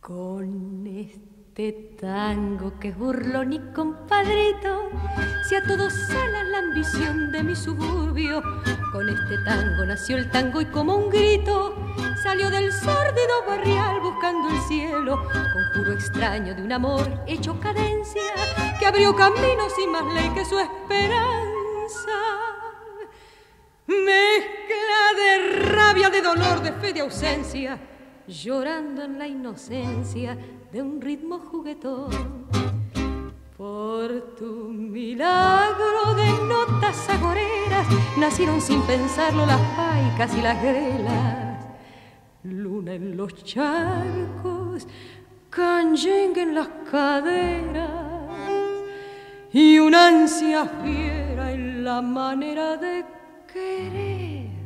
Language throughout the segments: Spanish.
Con este tango que es burlón y compadrito, si a todos sala la ambición de mi suburbio, con este tango nació el tango y como un grito salió del sórdido barrial buscando el cielo, conjuro extraño de un amor hecho cadencia que abrió caminos y más ley que su esperanza. Me de rabia, de dolor, de fe, de ausencia llorando en la inocencia de un ritmo juguetón. Por tu milagro de notas agoreras nacieron sin pensarlo las paicas y las grelas. Luna en los charcos, canyengue en las caderas y una ansia fiera en la manera de querer.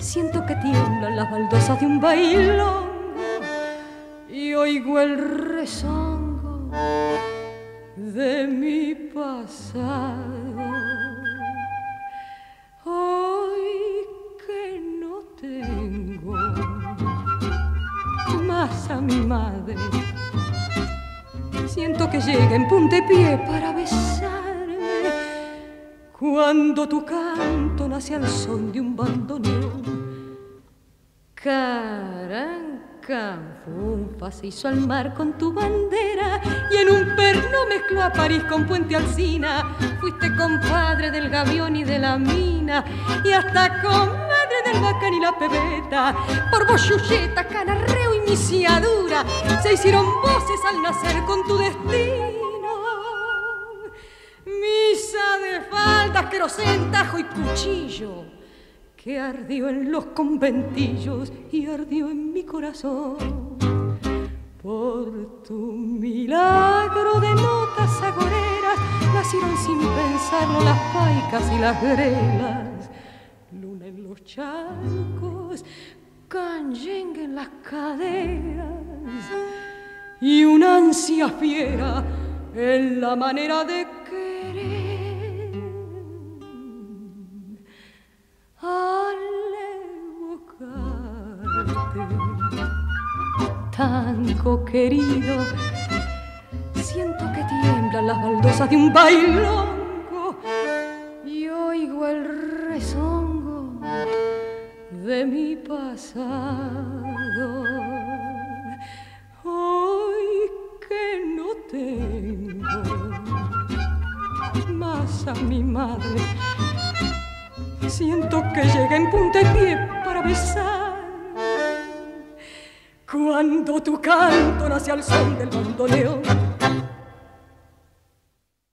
Siento que tiemblan las baldosas de un bailón y oigo el rezongo de mi pasado. Hoy que no tengo más a mi madre, siento que llega en puntepié para besar cuando tu canto nace al son de un bandoneón. Caranca, funfa se hizo al mar con tu bandera y en un perno mezcló a París con Puente Alsina. Fuiste compadre del gavión y de la mina y hasta comadre del bacán y la pebeta. Por vos, canarreo y misiadura se hicieron voces al nacer con tu destino. Faldas, querosén, tajo y cuchillo, que ardió en los conventillos y ardió en mi corazón. Por tu milagro de notas agoreras nacieron sin pensarlo las paicas y las grelas. Luna en los charcos, canyengue en las caderas y una ansia fiera en la manera de tango querido, siento que tiemblan las baldosas de un bailongo y oigo el rezongo de mi pasado. Hoy que no tengo más a mi madre, siento que llega en puntapié para besar cuando tu canto nace al son del bandoneón